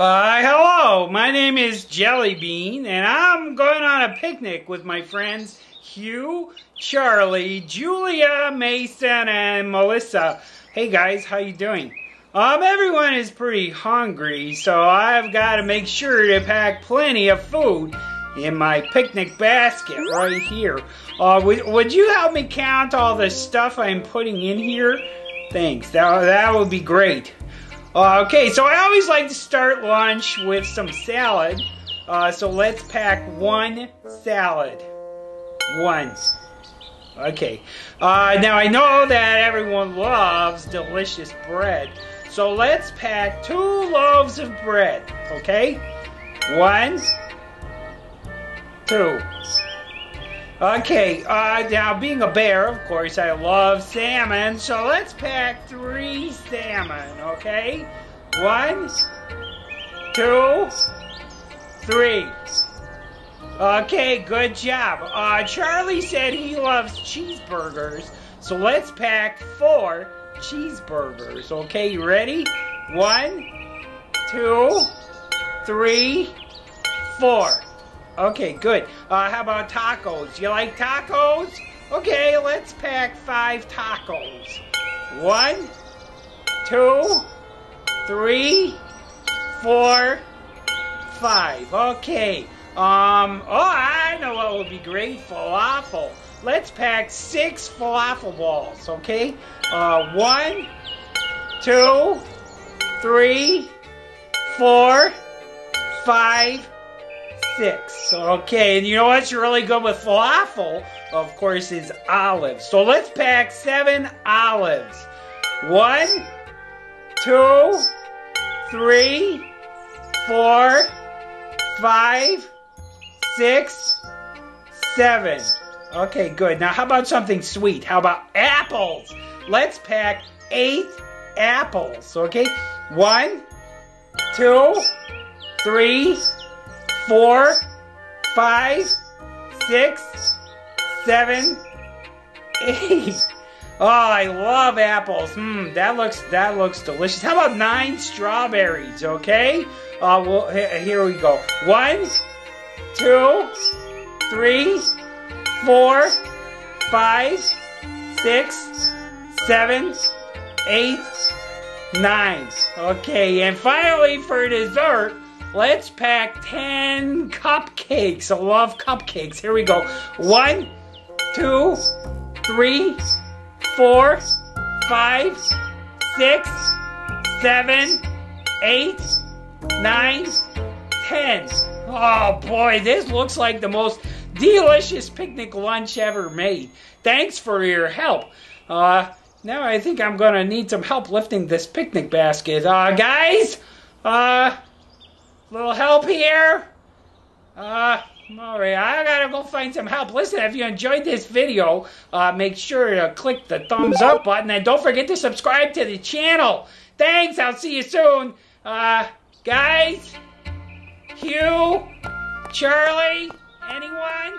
Uh, hello, my name is Jellybean, and I'm going on a picnic with my friends Hugh, Charlie, Julia, Mason, and Melissa. Hey guys, how you doing? Um, everyone is pretty hungry, so I've got to make sure to pack plenty of food in my picnic basket right here. Uh, would, would you help me count all the stuff I'm putting in here? Thanks, that, that would be great. Uh, okay, so I always like to start lunch with some salad. Uh, so let's pack one salad. One. Okay. Uh, now I know that everyone loves delicious bread. So let's pack two loaves of bread. Okay? One, two. Okay, uh, now being a bear, of course, I love salmon, so let's pack three salmon, okay? One, two, three. Okay, good job. Uh, Charlie said he loves cheeseburgers, so let's pack four cheeseburgers, okay? You ready? One, two, three, four. Okay, good. Uh, how about tacos? You like tacos? Okay, let's pack five tacos. One, two, three, four, five. Okay. Um, oh, I know what would be great. Falafel. Let's pack six falafel balls, okay? Uh, one, two, three, four, five, six. Okay, and you know what's really good with falafel? Of course, is olives. So let's pack seven olives. One, two, three, four, five, six, seven. Okay, good. Now, how about something sweet? How about apples? Let's pack eight apples. Okay, one, two, three, four, five, six, seven, eight. Oh, I love apples. Mmm, that looks that looks delicious. How about nine strawberries? Okay. Uh, well, here we go. One, two, three, four, five, six, seven, eight, nine. Okay, and finally for dessert, Let's pack 10 cupcakes. I love cupcakes. Here we go. One, two, three, four, five, six, seven, eight, nine, ten. Oh boy, this looks like the most delicious picnic lunch ever made. Thanks for your help. Uh, now I think I'm gonna need some help lifting this picnic basket. Uh, guys, uh, Little help here? Uh, alright, I gotta go find some help. Listen, if you enjoyed this video, uh, make sure to click the thumbs up button and don't forget to subscribe to the channel. Thanks, I'll see you soon. Uh, guys, Hugh, Charlie, anyone?